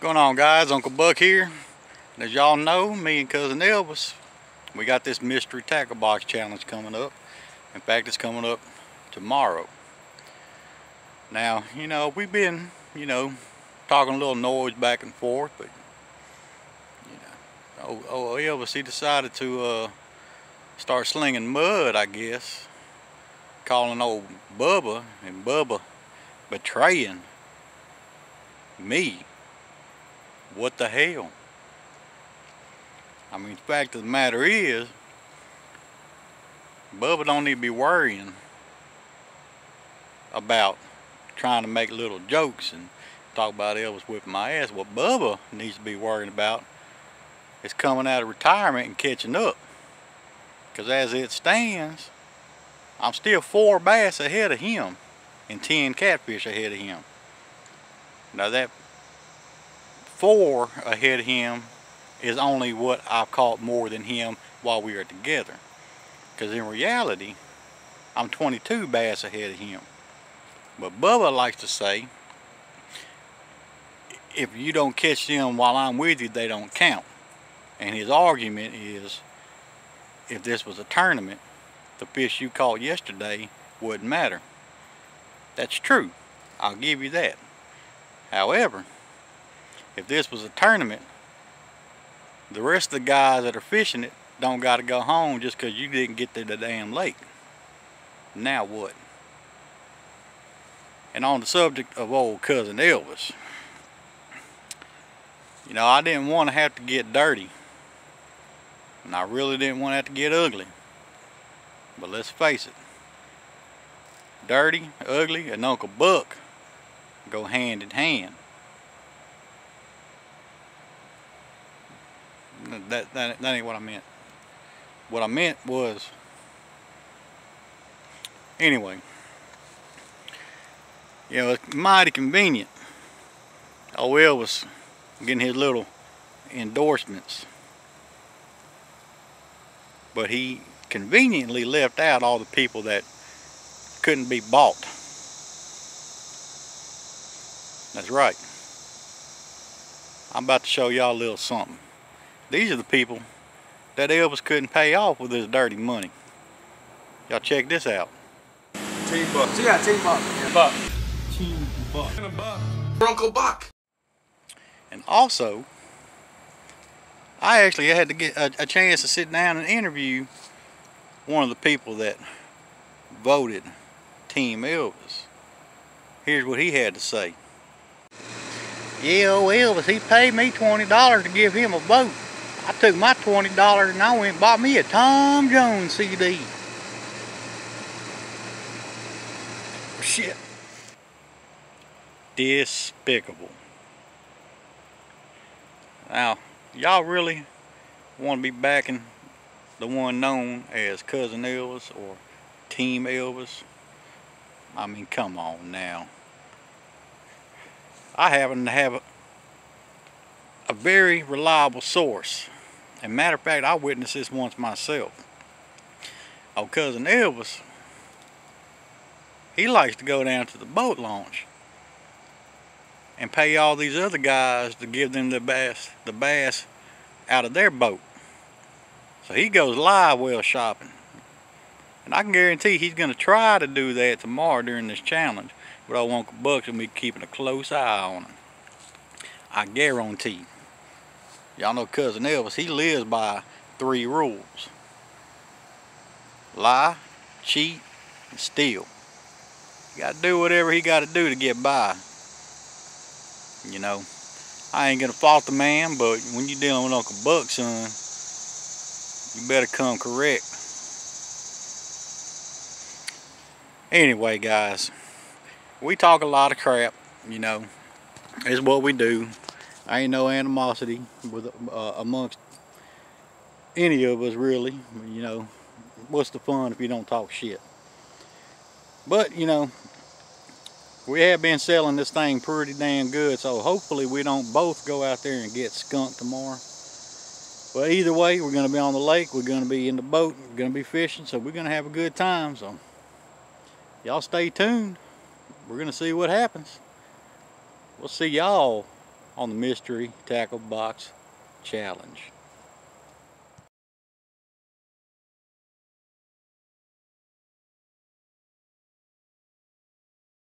going on guys? Uncle Buck here. As y'all know, me and Cousin Elvis, we got this mystery tackle box challenge coming up. In fact, it's coming up tomorrow. Now, you know, we've been, you know, talking a little noise back and forth, but, you know, oh, oh Elvis, he decided to uh, start slinging mud, I guess, calling old Bubba, and Bubba betraying me what the hell? I mean, the fact of the matter is, Bubba don't need to be worrying about trying to make little jokes and talk about Elvis whipping my ass. What Bubba needs to be worrying about is coming out of retirement and catching up. Because as it stands, I'm still four bass ahead of him and 10 catfish ahead of him. Now that four ahead of him is only what I've caught more than him while we are together. Because in reality, I'm 22 bass ahead of him. But Bubba likes to say, if you don't catch them while I'm with you, they don't count. And his argument is, if this was a tournament, the fish you caught yesterday wouldn't matter. That's true. I'll give you that. However, if this was a tournament, the rest of the guys that are fishing it don't got to go home just because you didn't get to the damn lake. Now what? And on the subject of old cousin Elvis, you know, I didn't want to have to get dirty. And I really didn't want to have to get ugly. But let's face it. Dirty, ugly, and Uncle Buck go hand in hand. That, that, that ain't what I meant. What I meant was, anyway, you know, it's mighty convenient. OL was getting his little endorsements. But he conveniently left out all the people that couldn't be bought. That's right. I'm about to show y'all a little something. These are the people that Elvis couldn't pay off with his dirty money. Y'all check this out. Team Buck. Yeah, Team Buck. Yeah. Buck. Team Buck. Buck. Uncle Buck. And also, I actually had to get a, a chance to sit down and interview one of the people that voted Team Elvis. Here's what he had to say. Yeah, old Elvis, he paid me $20 to give him a vote. I took my $20 and I went and bought me a Tom Jones CD. Shit. Despicable. Now, y'all really want to be backing the one known as Cousin Elvis or Team Elvis? I mean, come on now. I happen to have a, a very reliable source. And matter of fact, I witnessed this once myself. Our cousin Elvis, he likes to go down to the boat launch and pay all these other guys to give them the bass, the bass out of their boat. So he goes live well shopping. And I can guarantee he's going to try to do that tomorrow during this challenge. But old Uncle Buck's to be keeping a close eye on him. I guarantee. Y'all know Cousin Elvis, he lives by three rules. Lie, cheat, and steal. You gotta do whatever he gotta do to get by. You know, I ain't gonna fault the man, but when you're dealing with Uncle Buck, son, you better come correct. Anyway, guys, we talk a lot of crap, you know. It's what we do. I ain't no animosity with uh, amongst any of us really. You know, what's the fun if you don't talk shit? But you know, we have been selling this thing pretty damn good, so hopefully we don't both go out there and get skunked tomorrow. But either way, we're going to be on the lake, we're going to be in the boat, we're going to be fishing, so we're going to have a good time. So y'all stay tuned. We're going to see what happens. We'll see y'all on the Mystery Tackle Box Challenge.